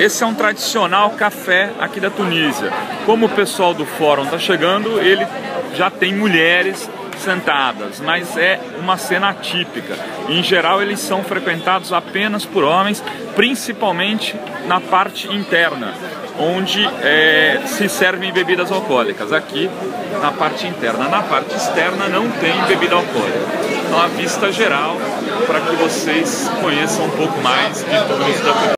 Esse é um tradicional café aqui da Tunísia. Como o pessoal do fórum está chegando, ele já tem mulheres sentadas, mas é uma cena atípica. Em geral, eles são frequentados apenas por homens, principalmente na parte interna, onde é, se servem bebidas alcoólicas. Aqui, na parte interna. Na parte externa, não tem bebida alcoólica. Então, a vista geral, para que vocês conheçam um pouco mais de tudo isso da